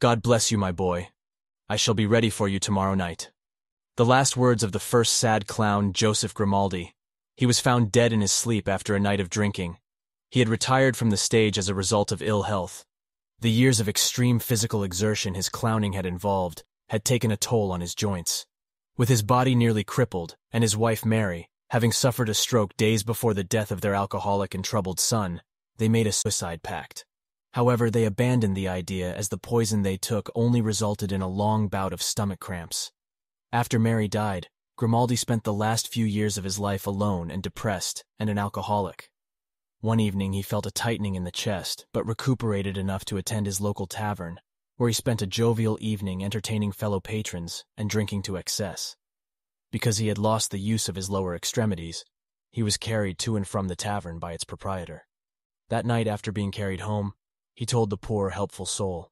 God bless you, my boy. I shall be ready for you tomorrow night. The last words of the first sad clown, Joseph Grimaldi. He was found dead in his sleep after a night of drinking. He had retired from the stage as a result of ill health. The years of extreme physical exertion his clowning had involved had taken a toll on his joints. With his body nearly crippled, and his wife Mary, having suffered a stroke days before the death of their alcoholic and troubled son, they made a suicide pact. However, they abandoned the idea as the poison they took only resulted in a long bout of stomach cramps. After Mary died, Grimaldi spent the last few years of his life alone and depressed and an alcoholic. One evening he felt a tightening in the chest, but recuperated enough to attend his local tavern, where he spent a jovial evening entertaining fellow patrons and drinking to excess. Because he had lost the use of his lower extremities, he was carried to and from the tavern by its proprietor. That night after being carried home, he told the poor, helpful soul,